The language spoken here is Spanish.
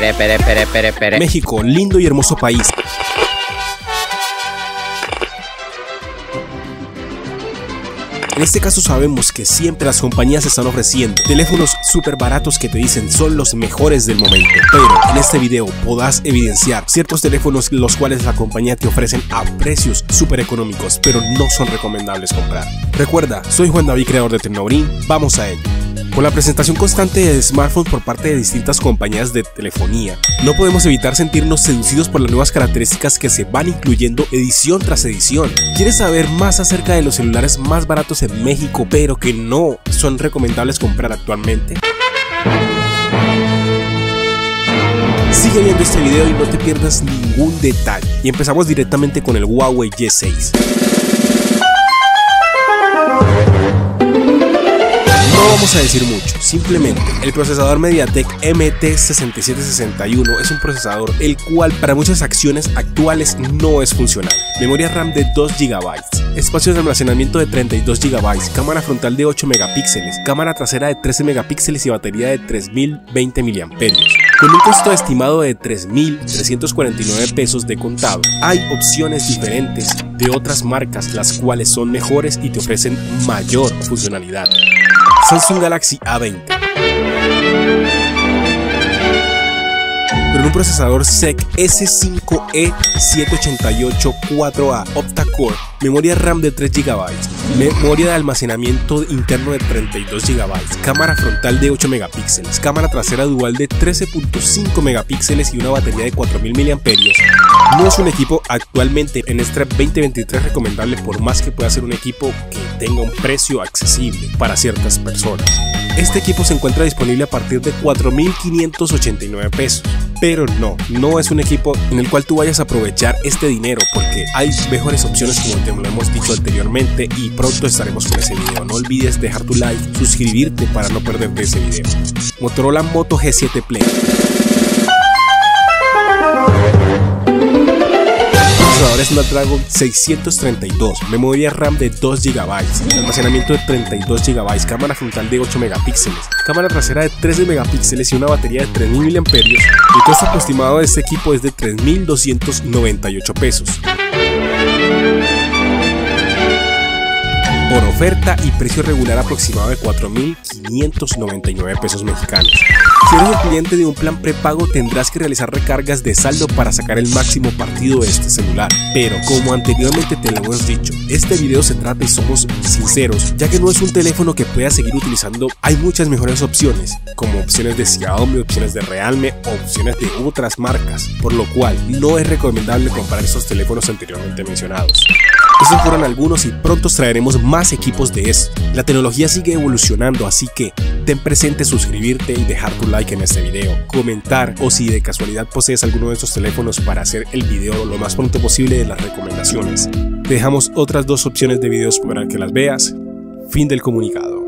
pere. México, lindo y hermoso país. En este caso sabemos que siempre las compañías están ofreciendo teléfonos súper baratos que te dicen son los mejores del momento. Pero en este video podrás evidenciar ciertos teléfonos los cuales la compañía te ofrecen a precios súper económicos, pero no son recomendables comprar. Recuerda, soy Juan David, creador de Tecnobrin, vamos a ello. Con la presentación constante de smartphones por parte de distintas compañías de telefonía, no podemos evitar sentirnos seducidos por las nuevas características que se van incluyendo edición tras edición. ¿Quieres saber más acerca de los celulares más baratos en México pero que no son recomendables comprar actualmente? Sigue viendo este video y no te pierdas ningún detalle. Y empezamos directamente con el Huawei Y6. Vamos a decir mucho, simplemente el procesador MediaTek MT6761 es un procesador el cual para muchas acciones actuales no es funcional. Memoria RAM de 2 GB, espacios de almacenamiento de 32 GB, cámara frontal de 8 megapíxeles, cámara trasera de 13 megapíxeles y batería de 3020 mAh. Con un costo estimado de 3.349 pesos de contado, hay opciones diferentes de otras marcas las cuales son mejores y te ofrecen mayor funcionalidad. Samsung Galaxy A20 con un procesador SEC S5E788 4A octa-core, memoria RAM de 3 GB, memoria de almacenamiento interno de 32 GB, cámara frontal de 8 megapíxeles, cámara trasera dual de 13.5 megapíxeles y una batería de 4000 mAh. No es un equipo actualmente en este 2023 recomendable por más que pueda ser un equipo que tenga un precio accesible para ciertas personas. Este equipo se encuentra disponible a partir de 4.589 pesos. Pero no, no es un equipo en el cual tú vayas a aprovechar este dinero porque hay mejores opciones como te lo hemos dicho anteriormente y pronto estaremos con ese video. No olvides dejar tu like, suscribirte para no perderte ese video. Motorola Moto G7 Play. procesador Snapdragon 632, memoria RAM de 2 GB, almacenamiento de 32 GB, cámara frontal de 8 megapíxeles, cámara trasera de 13 megapíxeles y una batería de 3000 mAh. El costo aproximado de este equipo es de 3.298 pesos. Por oferta y precio regular aproximado de 4.599 pesos mexicanos. Si eres un cliente de un plan prepago tendrás que realizar recargas de saldo para sacar el máximo partido de este celular. Pero como anteriormente te lo hemos dicho, este video se trata y somos sinceros, ya que no es un teléfono que puedas seguir utilizando, hay muchas mejores opciones, como opciones de Xiaomi, opciones de Realme, opciones de otras marcas, por lo cual no es recomendable comprar esos teléfonos anteriormente mencionados. Estos fueron algunos y pronto traeremos más equipos de esto. La tecnología sigue evolucionando, así que ten presente suscribirte y dejar tu like en este video, comentar o si de casualidad posees alguno de estos teléfonos para hacer el video lo más pronto posible de las recomendaciones. Te dejamos otras dos opciones de videos para que las veas. Fin del comunicado.